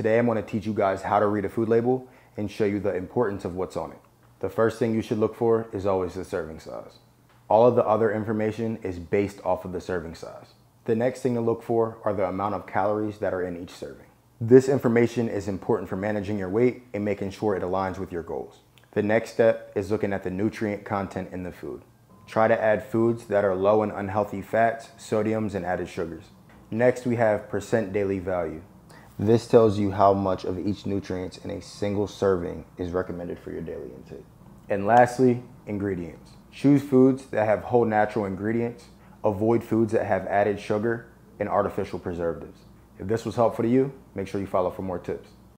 Today I'm gonna teach you guys how to read a food label and show you the importance of what's on it. The first thing you should look for is always the serving size. All of the other information is based off of the serving size. The next thing to look for are the amount of calories that are in each serving. This information is important for managing your weight and making sure it aligns with your goals. The next step is looking at the nutrient content in the food. Try to add foods that are low in unhealthy fats, sodiums, and added sugars. Next, we have percent daily value. This tells you how much of each nutrient in a single serving is recommended for your daily intake. And lastly, ingredients. Choose foods that have whole natural ingredients. Avoid foods that have added sugar and artificial preservatives. If this was helpful to you, make sure you follow for more tips.